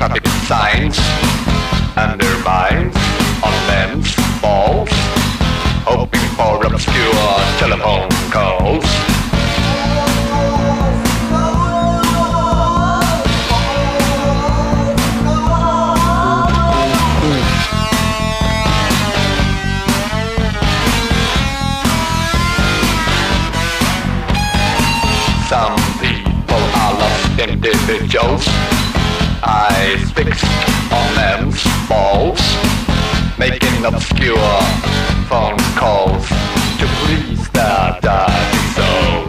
traffic signs, undermines, offense, balls, hoping for obscure telephone calls. Some people are lost individuals. I fix on them balls, making obscure phone calls to please the daddy soul.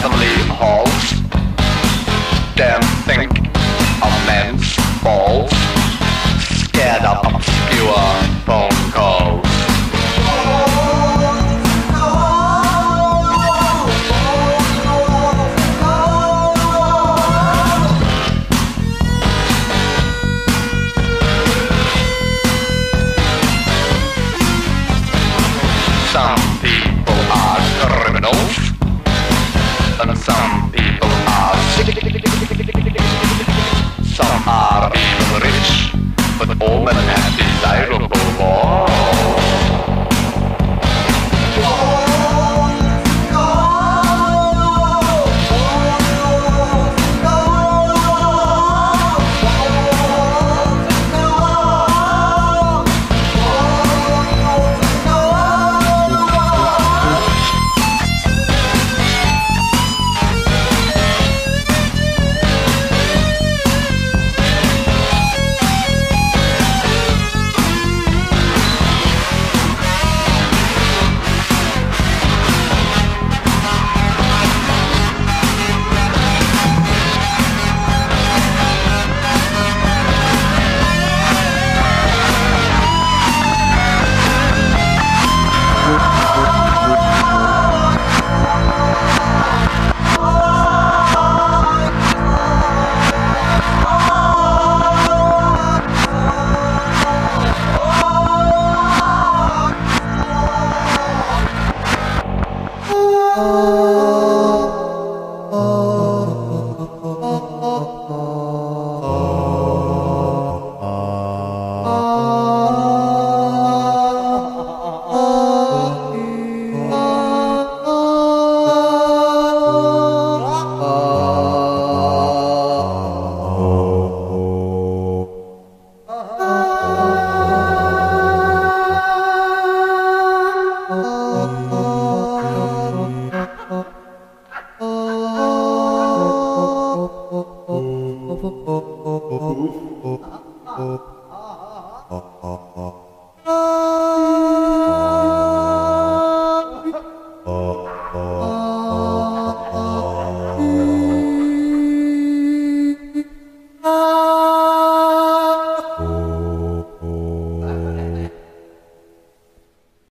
can't believe Thank you.